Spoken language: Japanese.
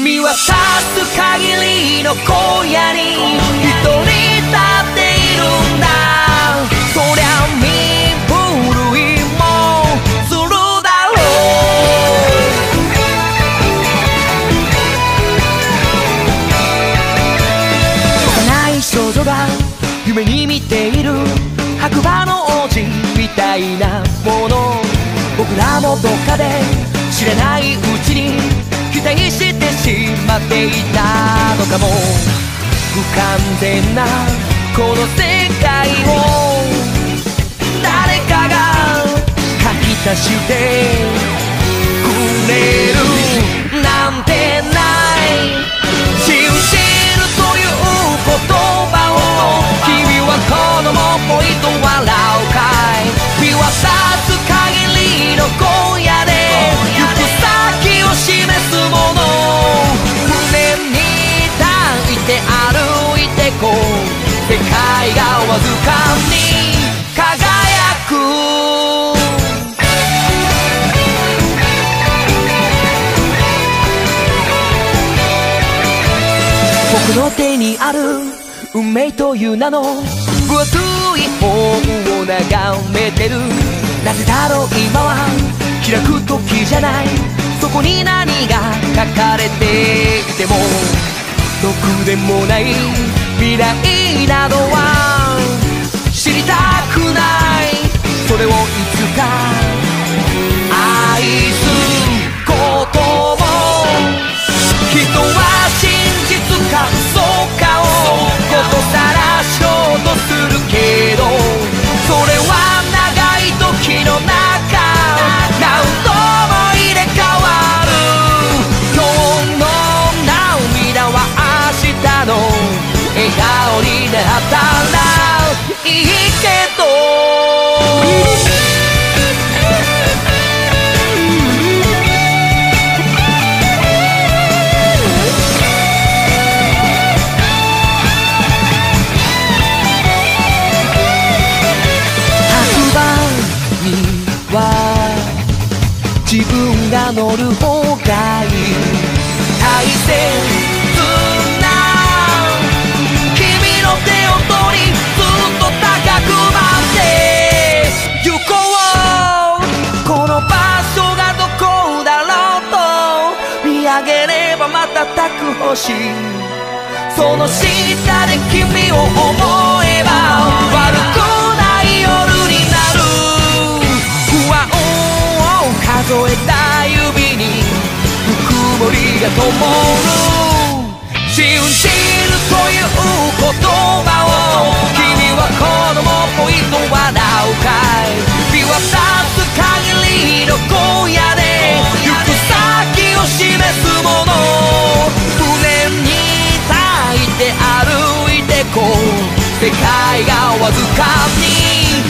見渡す限りの荒野に一人立っているんだ。そりゃ身震いもするだろう。幼い少女が夢に見ている白馬の王子みたいなもの。僕らもどっかで待してしまっていたのかも。不完全なこの世界を。誰かが書き足してこう世界がわずかに輝く。僕の手にある運命という名の。分厚い本を眺めてる。なぜだろう今は。開く時じゃない。そこに何が書かれていても。ろくでもない。未来などは知りたい。らいいけど。白馬には自分が乗る方がいい。大切。れば瞬く星その下で君を思えば悪くない夜になる不安を数えた指にぬくもりが灯る世界がわずかに